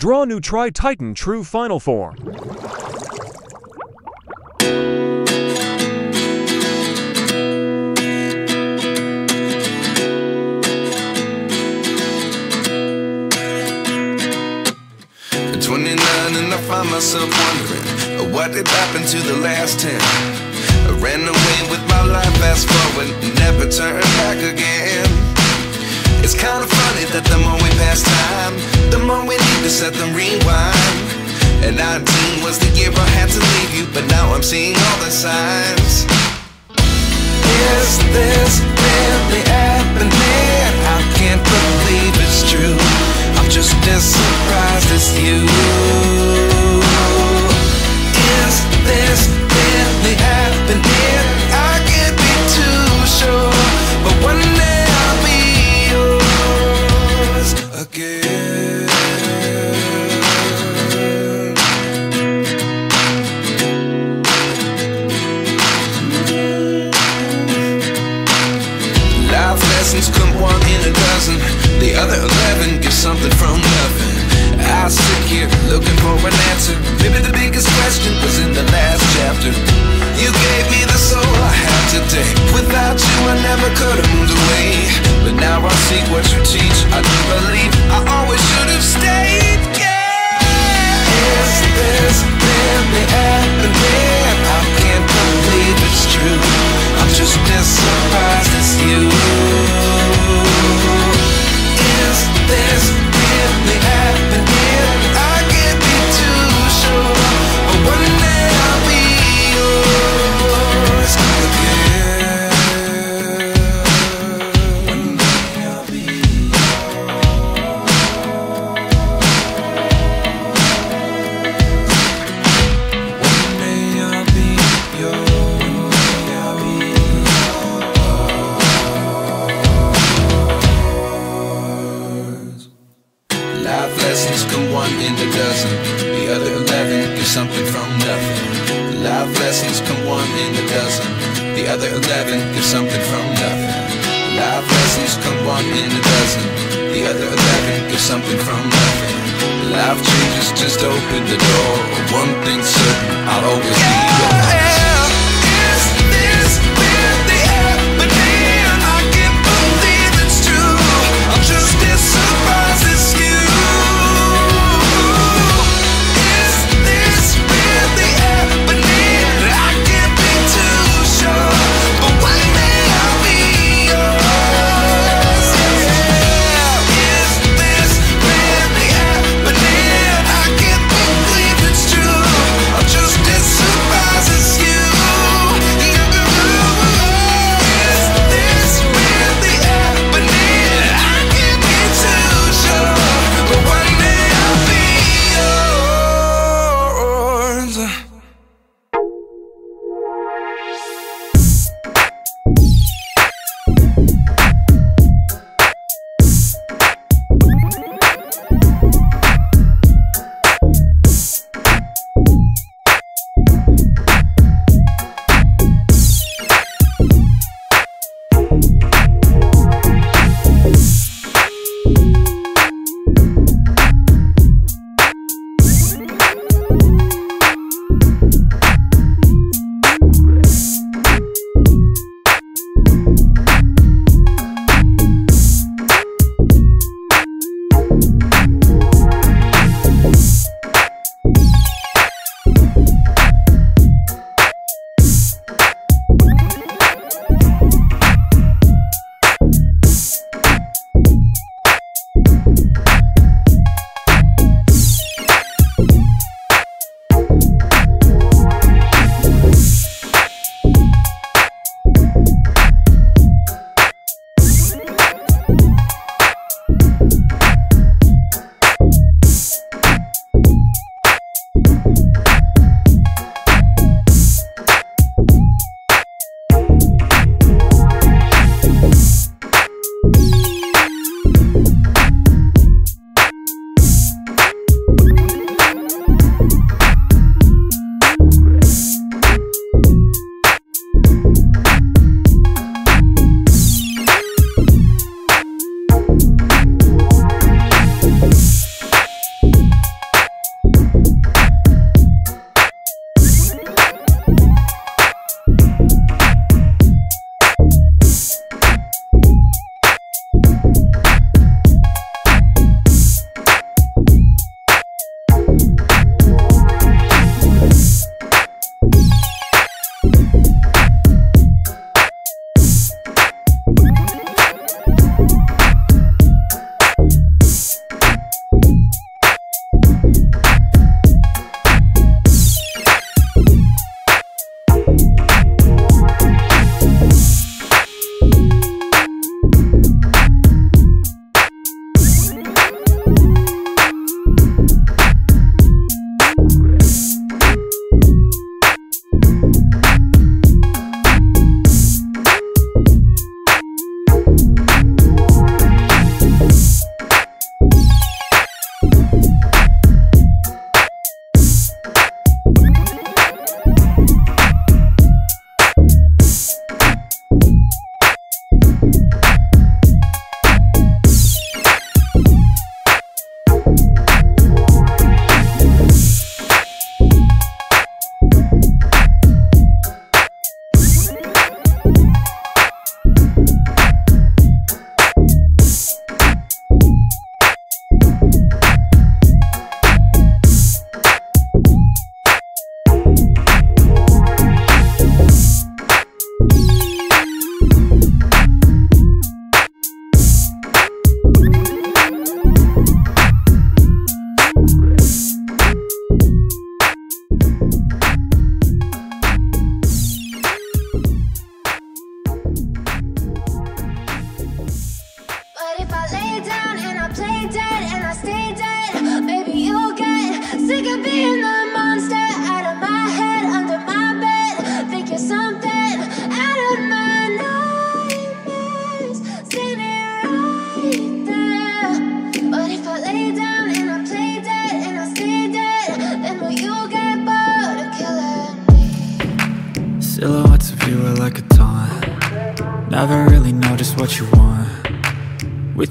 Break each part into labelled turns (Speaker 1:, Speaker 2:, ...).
Speaker 1: Draw new Tri-Titan True Final Form.
Speaker 2: At 29 and I find myself wondering uh, what did happen to the last 10. I ran away with my life, fast forward, never back again. It's kind of funny that the more we pass time, the more we need to set the rewind. And 19 was the year I had to leave you, but now I'm seeing all the signs. Is this really happening? I can't believe it's true. I'm just as surprised as you. Is this really happening? I can't be too sure, but one day I'll be yours again. Just open the door. One thing's certain, I'll always be yours.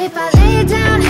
Speaker 3: But if I lay down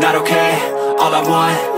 Speaker 4: not okay. All I want